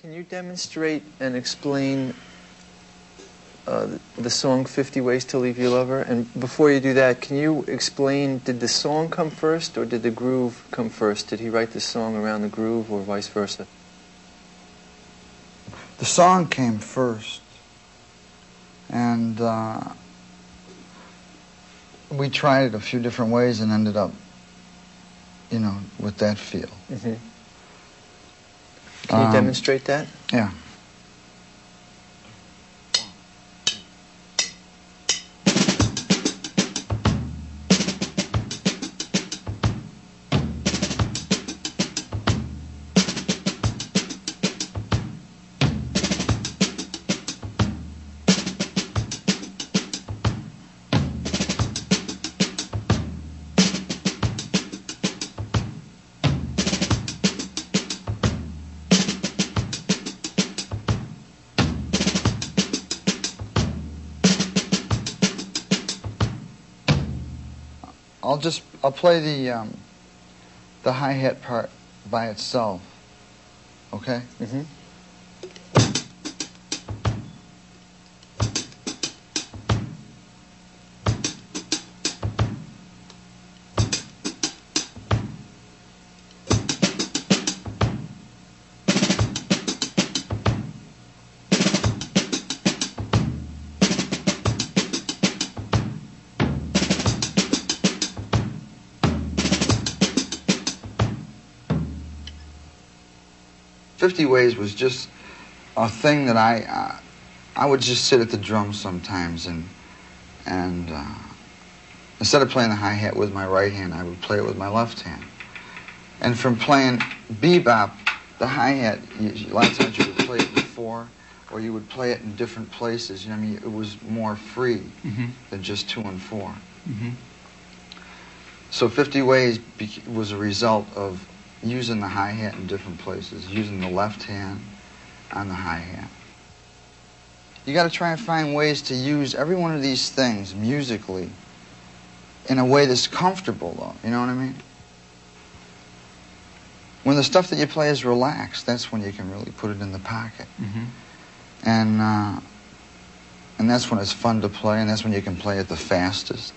Can you demonstrate and explain uh, the song 50 Ways to Leave Your Lover? And before you do that, can you explain did the song come first or did the groove come first? Did he write the song around the groove or vice versa? The song came first. And uh, we tried it a few different ways and ended up, you know, with that feel. Mm-hmm. Can you Um, demonstrate that? Yeah. I'll just I'll play the um, the hi hat part by itself. Okay. Mm-hmm. Fifty Ways was just a thing that I uh, I would just sit at the drums sometimes and and uh, instead of playing the hi hat with my right hand, I would play it with my left hand. And from playing bebop, the hi hat, a lot of times you would play it in four, or you would play it in different places. You know, I mean, it was more free Mm-hmm. than just two and 4 Mm-hmm. So 50 Ways bec- was a result of using the hi hat in different places, using the left hand on the hi hat. You got to try and find ways to use every one of these things musically in a way that's comfortable, though. You know what I mean? When the stuff that you play is relaxed, that's when you can really put it in the pocket. Mm-hmm. And uh, and that's when it's fun to play, and that's when you can play it the fastest.